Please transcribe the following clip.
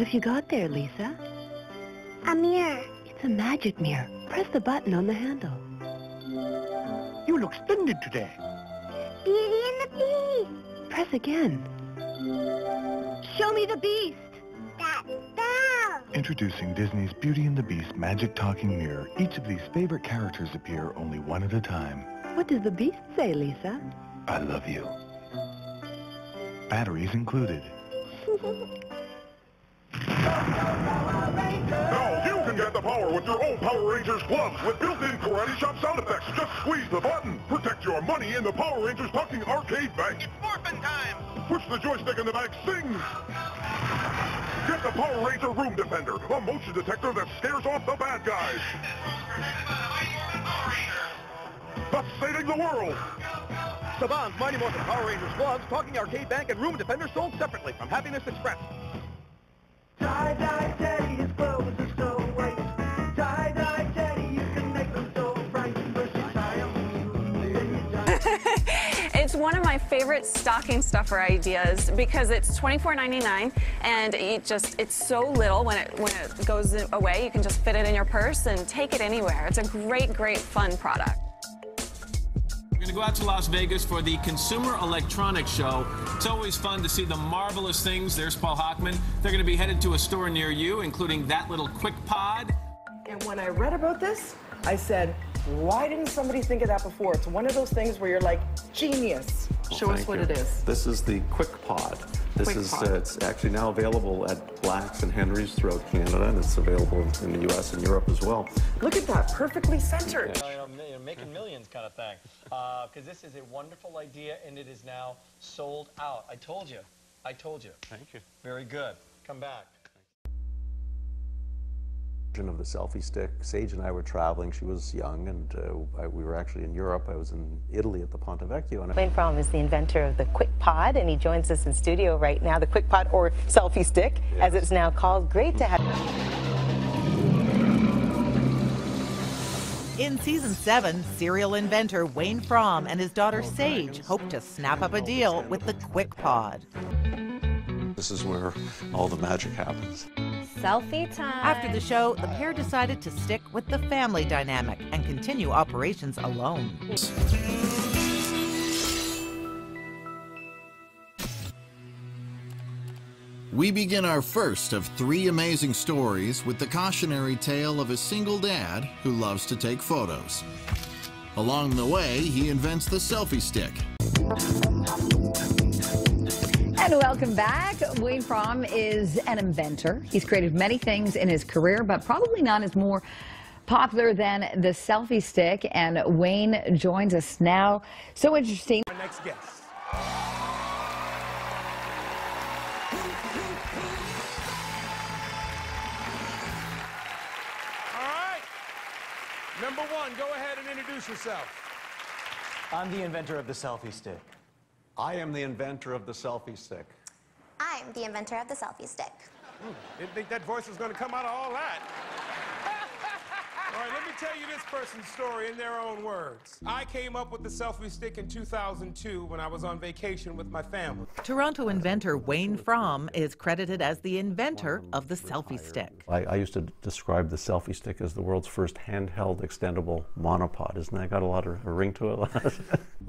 What have you got there, Lisa? A mirror. It's a magic mirror. Press the button on the handle. You look splendid today. Beauty and the Beast. Press again. Show me the Beast. That's Belle. Introducing Disney's Beauty and the Beast Magic Talking Mirror. Each of these favorite characters appear only one at a time. What does the beast say, Lisa? I love you. Batteries included. Now you can get the power with your own Power Rangers gloves with built-in Karate Shop sound effects. Just squeeze the button. Protect your money in the Power Rangers Talking Arcade Bank. It's morphin' time! Push the joystick in the back, sing! Get the Power Ranger Room Defender, a motion detector that scares off the bad guys. Thus saving the world. Saban's Mighty Morphin Power Rangers gloves, Talking Arcade Bank, and Room Defender sold separately from Happiness Express. One of my favorite stocking stuffer ideas because it's $24.99 and it just it's so little when it when it goes away you can just fit it in your purse and take it anywhere. It's a great great fun product. We're going to go out to Las Vegas for the Consumer Electronics Show. It's always fun to see the marvelous things. There's Paul Hockman. They're going to be headed to a store near you, including that little Quik Pod. And when I read about this, I said, why didn't somebody think of that before? It's one of those things where you're like, genius. Show us what you. it is. This is the Quik Pod. This Quick is Pod. uh, it's actually now available at Blacks and Henrys throughout Canada, and it's available in, in the U.S. and Europe as well. Look at that, perfectly centered. You know, you know, making millions kind of thing. Because this is a wonderful idea and it is now sold out. I told you. I told you. Thank you. Very good. Come back. Version Of the selfie stick. Sage and I were traveling. She was young, and uh, I, we were actually in Europe. I was in Italy at the Ponte Vecchio, and Wayne Fromm is the inventor of the Quik Pod, and he joins us in studio right now. The Quik Pod, or selfie stick, as it's now called. Great to have. You. In season seven, serial inventor Wayne Fromm and his daughter Sage hope to snap up a deal with the Quik Pod. this is where all the magic happens. Selfie time. After the show, the pair decided to stick with the family dynamic and continue operations alone. We begin our first of three amazing stories with the cautionary tale of a single dad who loves to take photos. Along the way, he invents the selfie stick. And welcome back. Wayne Fromm is an inventor. He's created many things in his career, but probably none is more popular than the selfie stick. And Wayne joins us now. So interesting. Our next guest. All right. Number one, go ahead and introduce yourself. I'm the inventor of the selfie stick. I am the inventor of the selfie stick. I'm the inventor of the selfie stick. Didn't think that voice was going to come out of all that. all right, let me tell you this person's story in their own words. I came up with the selfie stick in 2002 when I was on vacation with my family. Toronto inventor Wayne Fromm is credited as the inventor of the selfie stick. I, I used to describe the selfie stick as the world's first handheld extendable monopod. Isn't that got a lot of a ring to it?